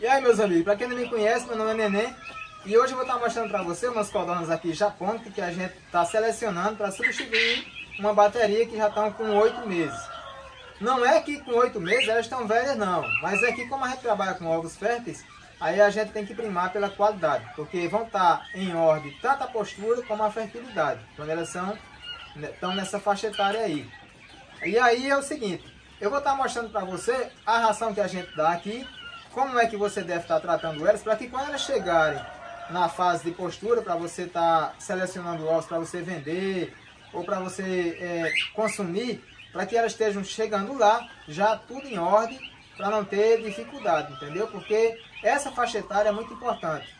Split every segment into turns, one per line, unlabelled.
E aí meus amigos, para quem não me conhece, meu nome é Neném e hoje eu vou estar mostrando para você umas codornas aqui japônicas que a gente está selecionando para substituir uma bateria que já estão com oito meses. Não é que com oito meses elas estão velhas não, mas é que como a gente trabalha com ovos férteis, aí a gente tem que primar pela qualidade, porque vão estar em ordem tanto a postura como a fertilidade, quando elas são, estão nessa faixa etária aí. E aí é o seguinte, eu vou estar mostrando para você a ração que a gente dá aqui como é que você deve estar tratando elas para que quando elas chegarem na fase de postura, para você estar selecionando ovos para você vender ou para você é, consumir, para que elas estejam chegando lá já tudo em ordem para não ter dificuldade, entendeu? Porque essa faixa etária é muito importante,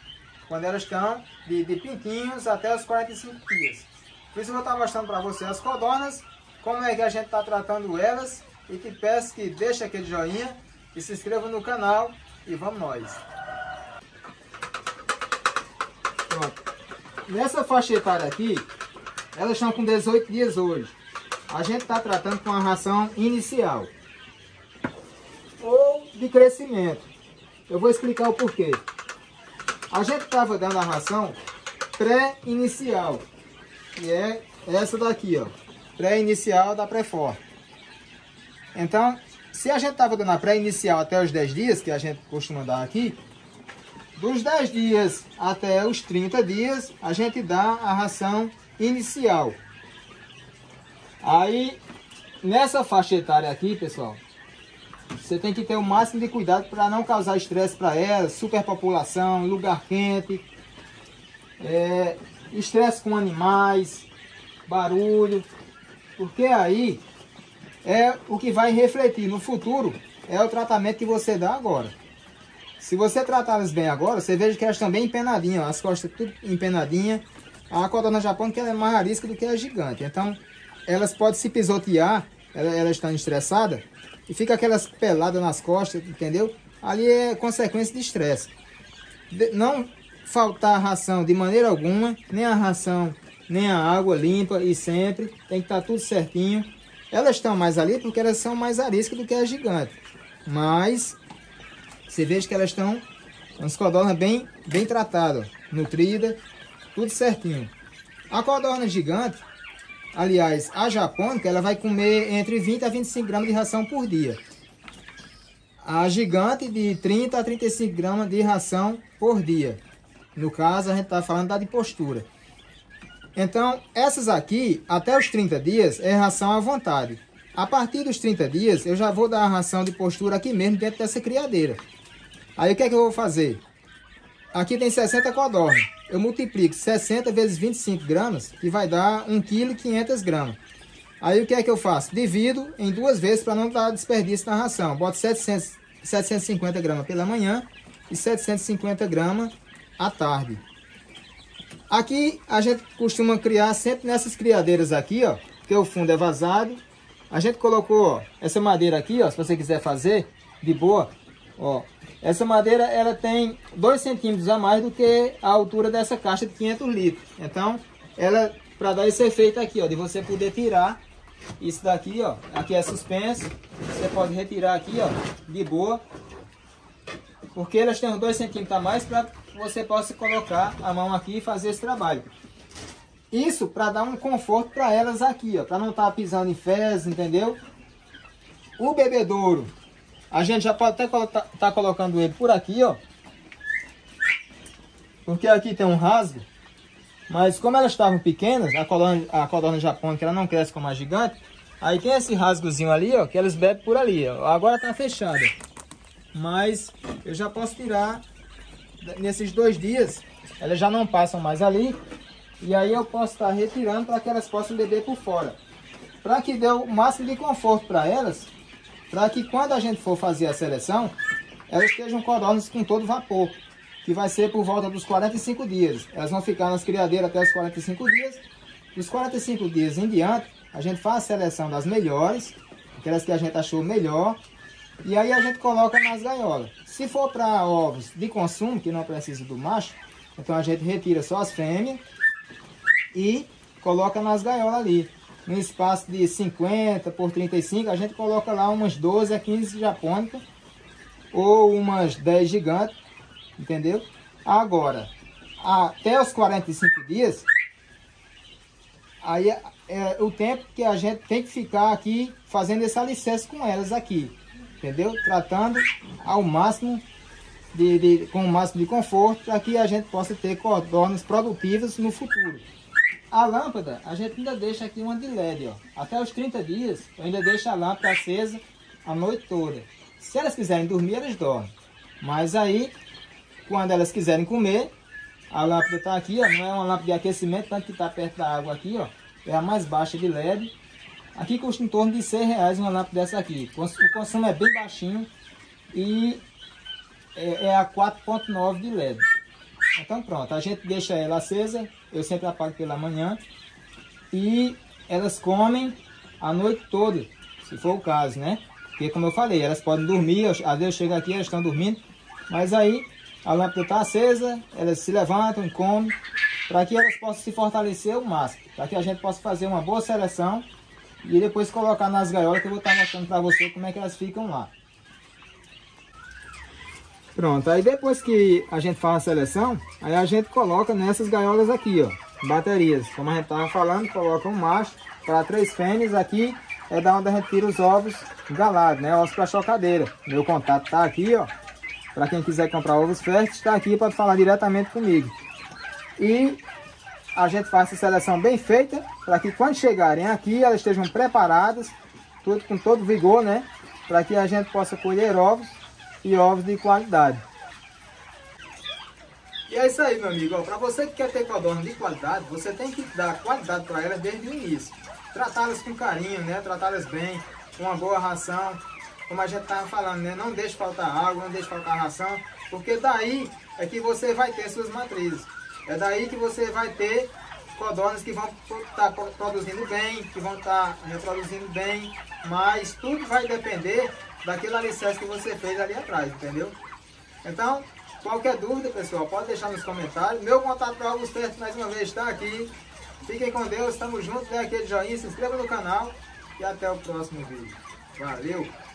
quando elas estão de, de pintinhos até os 45 dias. Por isso eu vou estar mostrando para você as codornas, como é que a gente está tratando elas e que peço que deixe aquele joinha e se inscreva no canal e vamos nós. Pronto. Nessa faixa etária aqui, elas estão com 18 dias hoje. A gente está tratando com a ração inicial. Ou de crescimento. Eu vou explicar o porquê. A gente estava dando a ração pré-inicial. Que é essa daqui, ó. Pré-inicial da pré-forte. Então, se a gente estava dando a pré-inicial até os 10 dias, que a gente costuma dar aqui, dos 10 dias até os 30 dias, a gente dá a ração inicial. Aí, nessa faixa etária aqui, pessoal, você tem que ter o máximo de cuidado para não causar estresse para ela, superpopulação, lugar quente, é, estresse com animais, barulho, porque aí é o que vai refletir no futuro, é o tratamento que você dá agora. Se você tratá-las bem agora, você veja que elas estão bem empenadinhas, as costas tudo empenadinhas. A codorna japônica que ela é mais arisca do que a gigante. Então, elas podem se pisotear, elas, elas estão estressadas, e fica aquelas peladas nas costas, entendeu? Ali é consequência de estresse. Não faltar ração de maneira alguma, nem a ração, nem a água limpa e sempre. Tem que estar tudo certinho. Elas estão mais ali porque elas são mais ariscas do que a gigante. Mas você veja que elas estão as codornas bem, bem tratadas, nutridas, tudo certinho. A codorna gigante, aliás, a japônica, ela vai comer entre 20 a 25 gramas de ração por dia. A gigante de 30 a 35 gramas de ração por dia. No caso, a gente está falando da de postura. Então, essas aqui, até os 30 dias, é ração à vontade. A partir dos 30 dias, eu já vou dar a ração de postura aqui mesmo, dentro dessa criadeira. Aí, o que é que eu vou fazer? Aqui tem 60 codornas. Eu multiplico 60 vezes 25 gramas, que vai dar 1,5 kg gramas. Aí, o que é que eu faço? Divido em duas vezes para não dar desperdício na ração. Boto 700, 750 gramas pela manhã e 750 gramas à tarde. Aqui a gente costuma criar sempre nessas criadeiras aqui, ó, que o fundo é vazado. A gente colocou ó, essa madeira aqui, ó, se você quiser fazer de boa, ó. Essa madeira ela tem 2 centímetros a mais do que a altura dessa caixa de 500 litros. Então, ela para dar esse efeito aqui, ó, de você poder tirar isso daqui, ó. Aqui é suspenso. Você pode retirar aqui, ó, de boa. Porque elas têm 2 centímetros a mais para você possa colocar a mão aqui e fazer esse trabalho. Isso para dar um conforto para elas aqui, ó, para não estar tá pisando em fezes, entendeu? O bebedouro, a gente já pode até estar tá, tá colocando ele por aqui, ó. Porque aqui tem um rasgo. Mas como elas estavam pequenas, a codorna, a codorna japônica ela não cresce como a gigante. Aí tem esse rasgozinho ali, ó, que elas bebem por ali, ó. Agora tá fechada. Mas eu já posso tirar nesses dois dias, elas já não passam mais ali. E aí eu posso estar retirando para que elas possam beber por fora. Para que dê o máximo de conforto para elas, para que quando a gente for fazer a seleção, elas estejam codornas com todo vapor, que vai ser por volta dos 45 dias. Elas vão ficar nas criadeiras até os 45 dias. Dos 45 dias em diante, a gente faz a seleção das melhores, aquelas que a gente achou melhor, e aí a gente coloca nas gaiolas. Se for para ovos de consumo, que não precisa do macho, então a gente retira só as fêmeas e coloca nas gaiolas ali. No espaço de 50 por 35, a gente coloca lá umas 12 a 15 japônicas ou umas 10 gigantes, entendeu? Agora, até os 45 dias, aí é, é, o tempo que a gente tem que ficar aqui fazendo esse alicerce com elas aqui, entendeu? Tratando ao máximo de, de, com o máximo de conforto para que a gente possa ter codornas produtivas no futuro. A lâmpada, a gente ainda deixa aqui uma de LED, ó. Até os 30 dias, eu ainda deixo a lâmpada acesa a noite toda. Se elas quiserem dormir, elas dormem. Mas aí, quando elas quiserem comer, a lâmpada está aqui, ó. Não é uma lâmpada de aquecimento, tanto que está perto da água aqui, ó. É a mais baixa de LED. Aqui custa em torno de 100 reais uma lâmpada dessa aqui. O consumo é bem baixinho e é, é a 4.9 de LED. Então pronto, a gente deixa ela acesa, eu sempre apago pela manhã. E elas comem a noite toda, se for o caso, né? Porque como eu falei, elas podem dormir, às vezes eu chego aqui, elas estão dormindo. Mas aí a lâmpada está acesa, elas se levantam, comem, para que elas possam se fortalecer o máximo. Para que a gente possa fazer uma boa seleção e depois colocar nas gaiolas que eu vou estar mostrando para você como é que elas ficam lá. Pronto, aí depois que a gente faz a seleção, aí a gente coloca nessas gaiolas aqui, ó, baterias. Como a gente estava falando, coloca um macho para três fêmeas aqui, é da onde a gente tira os ovos galados, né, ovos para chocadeira. Meu contato tá aqui, ó, para quem quiser comprar ovos férteis, está aqui para falar diretamente comigo. E a gente faz essa seleção bem feita, para que quando chegarem aqui, elas estejam preparadas, tudo com todo vigor, né, para que a gente possa colher ovos e ovos de qualidade. E é isso aí, meu amigo. Para você que quer ter codorna de qualidade, você tem que dar qualidade para elas desde o início. Tratá-las com carinho, né? Tratá-las bem, com uma boa ração. Como a gente estava falando, né? Não deixe faltar água, não deixe faltar ração, porque daí é que você vai ter suas matrizes. É daí que você vai ter codornas que vão estar tá produzindo bem, que vão estar tá reproduzindo bem, mas tudo vai depender daquele alicerce que você fez ali atrás, entendeu? Então, qualquer dúvida, pessoal, pode deixar nos comentários. Meu contato para Augusto mais uma vez, está aqui. Fiquem com Deus, estamos juntos, dê aquele joinha, se inscreva no canal e até o próximo vídeo. Valeu!